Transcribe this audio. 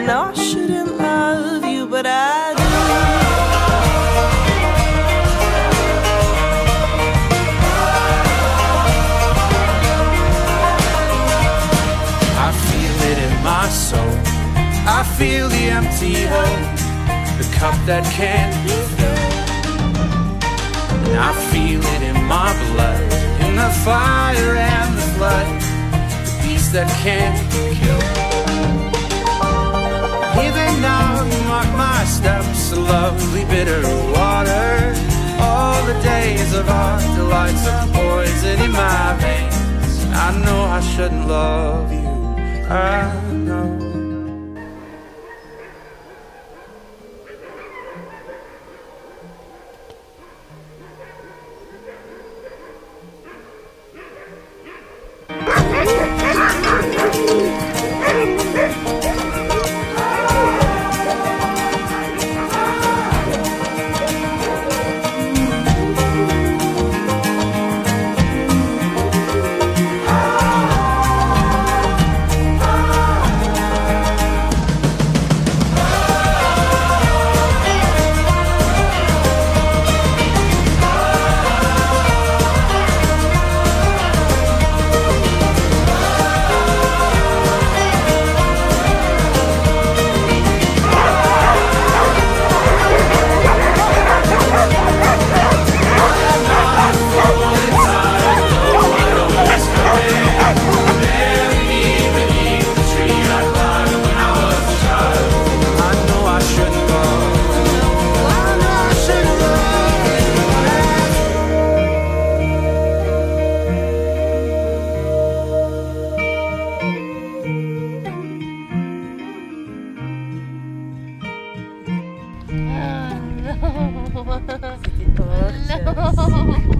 I know I shouldn't love you, but I do. I feel it in my soul. I feel the empty hole, the cup that can't be filled. And I feel it in my blood, in the fire and the flood, the peace that can't be killed. It's a poison in my veins I know I shouldn't love you I know Yeah. C'était